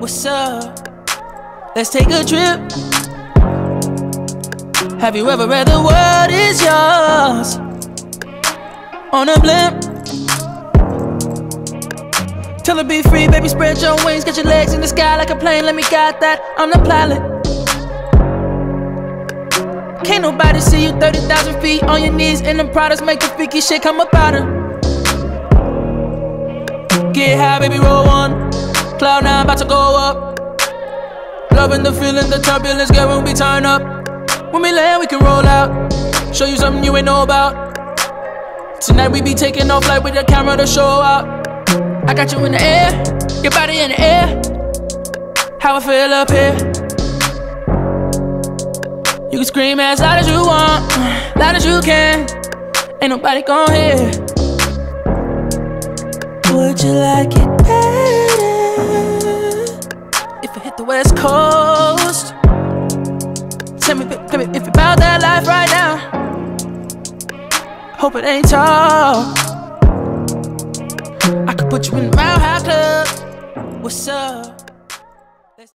What's up? Let's take a trip. Have you ever read the world is yours on a blimp? Tell her be free, baby. Spread your wings, get your legs in the sky like a plane. Let me guide that. I'm the pilot. Can't nobody see you 30,000 feet on your knees And the products. Make the freaky shit come up out her. Get high, baby, roll one. Cloud nine, about to go up. Loving the feeling, the turbulence, girl, when we turn up. When we land, we can roll out. Show you something you ain't know about. Tonight we be taking off like with the camera to show out. I got you in the air, your body in the air. How I feel up here. You can scream as loud as you want, loud as you can. Ain't nobody gon' hear. Would you like it better if I hit the West Coast? Tell me, tell me if you about that life right now. Hope it ain't tall. I could put you in the Mile High Club. What's up?